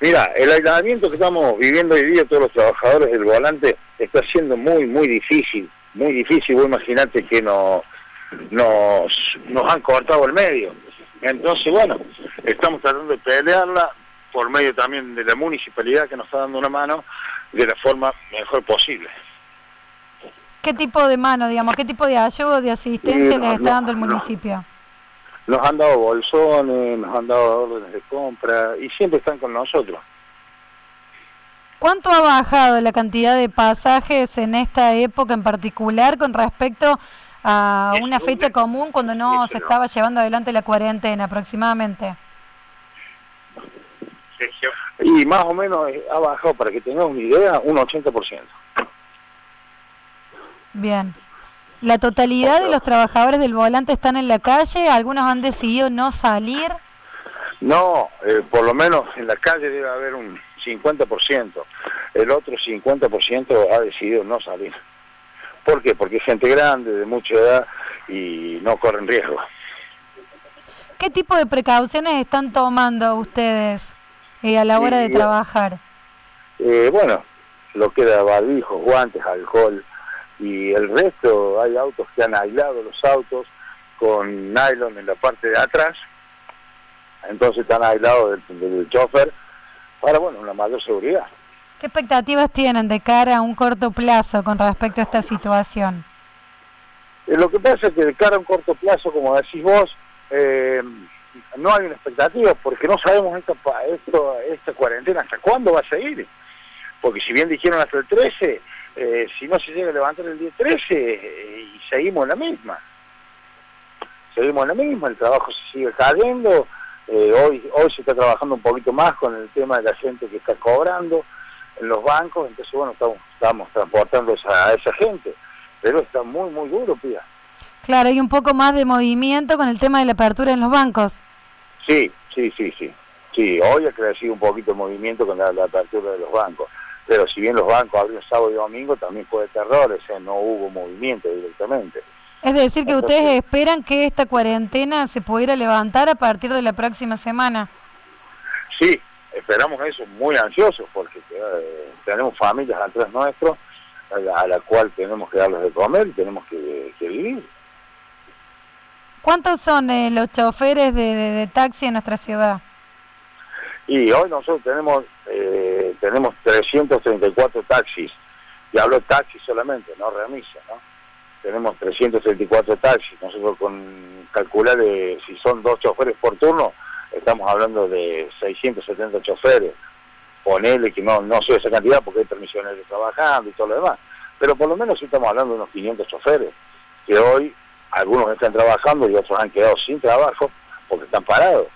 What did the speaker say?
Mira, el aislamiento que estamos viviendo hoy día todos los trabajadores del volante está siendo muy, muy difícil, muy difícil. Vos imaginate que no, nos, nos han cortado el medio. Entonces, bueno, estamos tratando de pelearla por medio también de la municipalidad que nos está dando una mano de la forma mejor posible. ¿Qué tipo de mano, digamos, qué tipo de ayuda, de asistencia les está dando el municipio? Nos han dado bolsones, nos han dado órdenes de compra y siempre están con nosotros. ¿Cuánto ha bajado la cantidad de pasajes en esta época en particular con respecto a una fecha común cuando no se estaba llevando adelante la cuarentena aproximadamente? Y más o menos eh, ha bajado, para que tengamos una idea, un 80%. Bien. ¿La totalidad de los trabajadores del volante están en la calle? ¿Algunos han decidido no salir? No, eh, por lo menos en la calle debe haber un 50%. El otro 50% ha decidido no salir. ¿Por qué? Porque es gente grande, de mucha edad y no corren riesgo. ¿Qué tipo de precauciones están tomando ustedes eh, a la hora de trabajar? Eh, bueno, lo que era barbijos, guantes, alcohol y el resto hay autos que han aislado los autos con nylon en la parte de atrás, entonces están aislados del, del chofer para, bueno, una mayor seguridad. ¿Qué expectativas tienen de cara a un corto plazo con respecto a esta situación? Eh, lo que pasa es que de cara a un corto plazo, como decís vos, eh, no hay una expectativa porque no sabemos esta, esto, esta cuarentena hasta cuándo va a seguir. Porque si bien dijeron hasta el 13, eh, si no se llega a levantar el día 13 y seguimos en la misma. Seguimos en la misma, el trabajo se sigue cayendo, hoy, hoy se está trabajando un poquito más con el tema de la gente que está cobrando, en los bancos, entonces bueno, estamos, estamos transportando a esa gente, pero está muy, muy duro, Pía. Claro, hay un poco más de movimiento con el tema de la apertura en los bancos. Sí, sí, sí, sí. Sí, hoy ha crecido un poquito el movimiento con la, apertura de los bancos, pero si bien los bancos abren sábado y domingo, también fue de terror, o sea, no hubo movimiento directamente. Es decir, que ustedes esperan que esta cuarentena se pudiera levantar a partir de la próxima semana. Sí, esperamos eso muy ansiosos porque eh, tenemos familias atrás nuestros a la, cual tenemos que darles de comer y tenemos que, vivir. ¿Cuántos son eh, los choferes de, taxi en nuestra ciudad? Y hoy nosotros tenemos eh, tenemos 334 taxis, y hablo taxis solamente, no remisa, ¿no? Tenemos 334 taxis, nosotros con calcular de, si son dos choferes por turno, estamos hablando de 670 choferes, ponele que no, no sé esa cantidad porque hay permisiones de trabajando y todo lo demás, pero por lo menos sí estamos hablando de unos 500 choferes, que hoy algunos están trabajando y otros han quedado sin trabajo porque están parados.